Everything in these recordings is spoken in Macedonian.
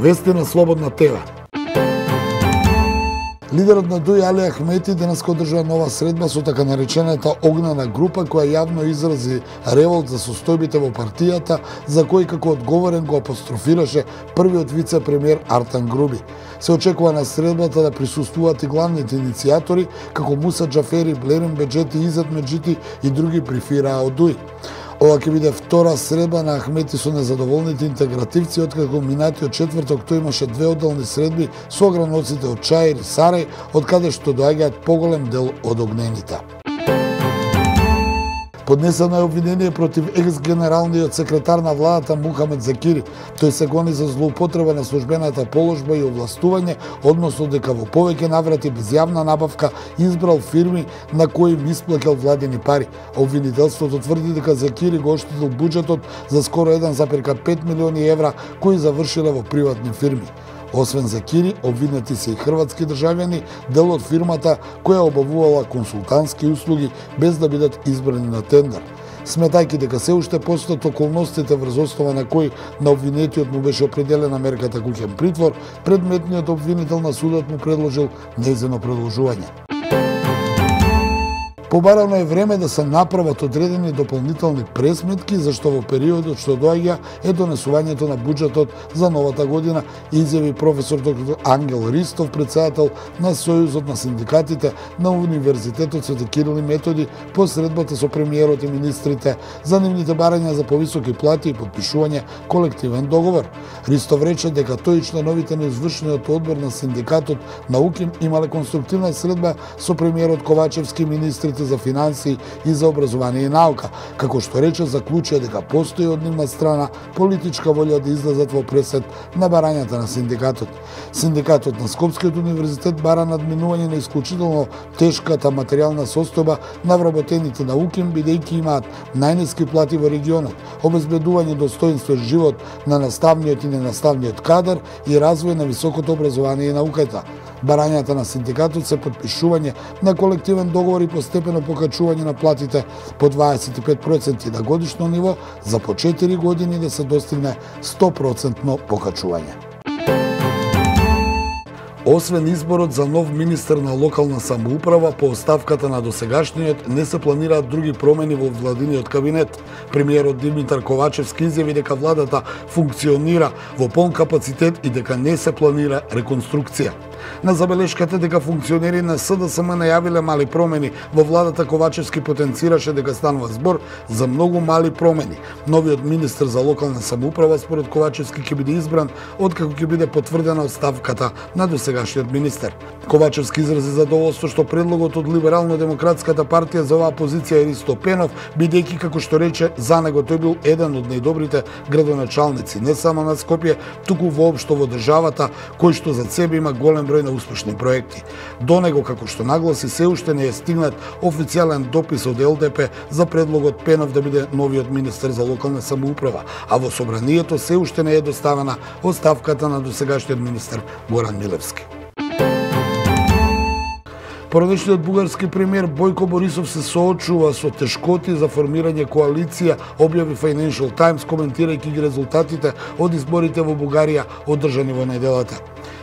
Вести на Слободна ТВ. Лидерот на Дуј Али Ахмети денеска одржува нова средба со така наречената огнена група која јавно изрази револт за состојбите во партијата, за кој како одговорен го апострофираше првиот вице-премиер Артан Груби. Се очекува на средбата да присуствуваат и главните иницијатори, како Муса Джафери, Блерен Беджети, Изет Меджити и други прифираа од Дуј. Ова ќе биде втора средба на Ахмети со незадоволните интегративци, откако минатиот четврток тој имаше две одделни средби со ограноците од Чаир и Сарај, од каде што доаѓаат поголем дел од огнените. Поднесено е обвинение против екс-генералниот секретар на владата Мухамед Закири. Тој се гони за злоупотреба на службената положба и овластување, односно дека во повеќе наврати без јавна набавка избрал фирми на кои им исплакал владени пари. Обвинителството тврди дека Закири го оштетил буџетот за скоро 1,5 милиони евра кои завршиле во приватни фирми. Освен за Кири, обвинети се и хрватски државјани, дел од фирмата која обавувала консултантски услуги без да бидат избрани на тендер. Сметајќи дека се уште постојат околностите врз основа на кои на обвинетиот му беше определена мерката куќен притвор, предметниот обвинител на судот му предложил незено продолжување. Побарано е време да се направат одредени дополнителни пресметки, зашто во периодот што доаѓа е донесувањето на буџетот за новата година, изјави професор доктор Ангел Ристов, председател на Сојузот на синдикатите на Универзитетот Свети Кирил и Методи, по средбата со премиерот и министрите за нивните барања за повисоки плати и подпишување колективен договор. Ристов рече дека тој и членовите на извршниот одбор на синдикатот на УКИМ имале конструктивна средба со премиерот Ковачевски министрите министрите за финансии и за образование и наука, како што рече заклучија дека постои од нивна страна политичка волја да излезат во пресет на барањата на синдикатот. Синдикатот на Скопскиот универзитет бара надминување на исклучително тешката материјална состојба на вработените науки, бидејќи имаат најниски плати во регионот, обезбедување достоинствен живот на наставниот и ненаставниот кадар и развој на високото образование и науката. Барањата на синдикатот се подпишување на колективен договор и постепен постепено покачување на платите по 25% на годишно ниво за по 4 години да се достигне 100% покачување. Освен изборот за нов министер на локална самоуправа по оставката на досегашниот, не се планираат други промени во владиниот кабинет. Премиерот Димитар Ковачевски изјави дека владата функционира во полн капацитет и дека не се планира реконструкција. На забелешката дека функционери на СДСМ најавиле мали промени, во владата Ковачевски потенцираше дека станува збор за многу мали промени. Новиот министр за локална самоуправа според Ковачевски ќе биде избран откако ќе биде потврдена оставката на досегашниот министер. Ковачевски изрази задоволство што предлогот од Либерално-демократската партија за оваа позиција е Ристо Пенов, бидејќи како што рече за него тој бил еден од најдобрите градоначалници не само на Скопје, туку воопшто во државата, кој што за себе има голем број на успешни проекти. До него, како што нагласи, се уште не е стигнат официјален допис од ЛДП за предлогот Пенов да биде новиот министер за локална самоуправа, а во собранието се уште не е доставена оставката на досегашниот министер Горан Милевски. Поранешниот бугарски премиер Бојко Борисов се соочува со тешкоти за формирање коалиција, објави Financial Times коментирајќи ги резултатите од изборите во Бугарија одржани во неделата.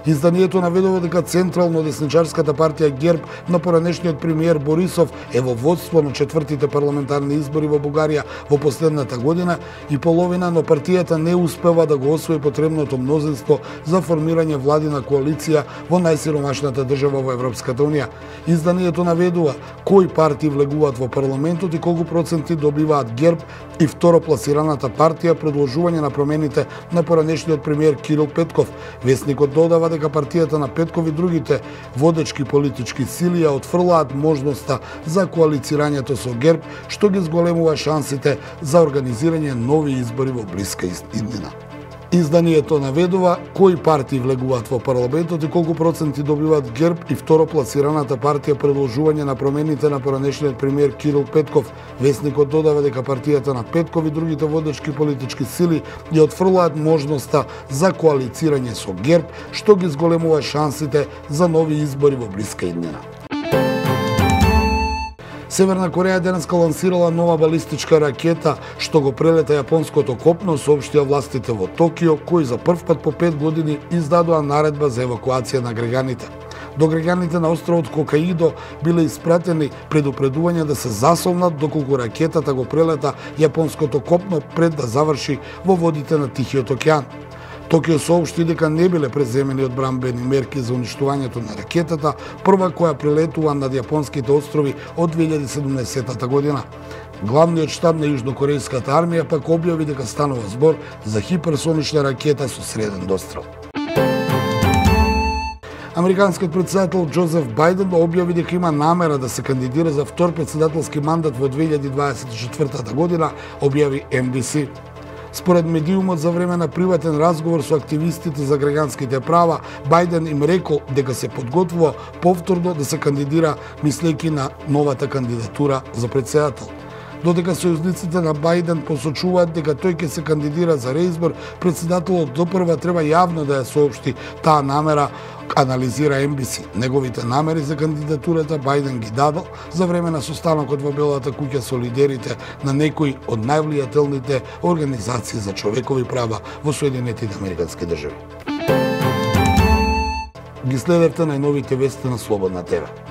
Изданието наведува дека Централно десничарската партија ГЕРБ на поранешниот премиер Борисов е во водство на четвртите парламентарни избори во Бугарија во последната година и половина, но партијата не успева да го освои потребното мнозинство за формирање владина коалиција во најсиромашната држава во Европската Унија. Изданието наведува кои партии влегуваат во парламентот и колку проценти добиваат ГЕРБ и второпласираната партија предложување на промените на поранешниот премиер Кирил Петков. Весникот додава дека партијата на Петков и другите водечки политички сили ја отфрлаат можноста за коалицирањето со ГЕРБ, што ги зголемува шансите за организирање нови избори во блиска иднина. Изданието наведува кои партии влегуваат во парламентот и колку проценти добиваат ГЕРБ и второпласираната партија предложување на промените на поранешниот премиер Кирил Петков. Весникот додава дека партијата на Петков и другите водечки политички сили ја отфрлаат можноста за коалицирање со ГЕРБ, што ги зголемува шансите за нови избори во блиска иднина. Северна Кореја денеска лансирала нова балистичка ракета што го прелета јапонското копно, соопштија властите во Токио, кои за прв пат по пет години издадоа наредба за евакуација на греганите. До греганите на островот Кокаидо биле испратени предупредувања да се засолнат доколку ракетата го прелета јапонското копно пред да заврши во водите на Тихиот океан. Токио соопшти дека не биле преземени од брамбени мерки за уништувањето на ракетата, прва која прилетува над јапонските острови од 2017 година. Главниот штаб на Јужнокорејската армија пак објави дека станува збор за хиперсонична ракета со среден дострел. Американскиот председател Джозеф Бајден објави дека има намера да се кандидира за втор председателски мандат во 2024 година, објави NBC. Според медиумот за време на приватен разговор со активистите за граѓанските права, Бајден им рекол дека се подготвува повторно да се кандидира мислејќи на новата кандидатура за председател. Додека сојузниците на Бајден посочуваат дека тој ќе се кандидира за реизбор, председателот допрва треба јавно да ја соопшти таа намера, анализира NBC. Неговите намери за кандидатурата Бајден ги дадал за време на состанокот во Белата куќа со лидерите на некои од највлијателните организации за човекови права во Соединетите Американски држави. Ги следевте најновите вести на Слободна ТВ.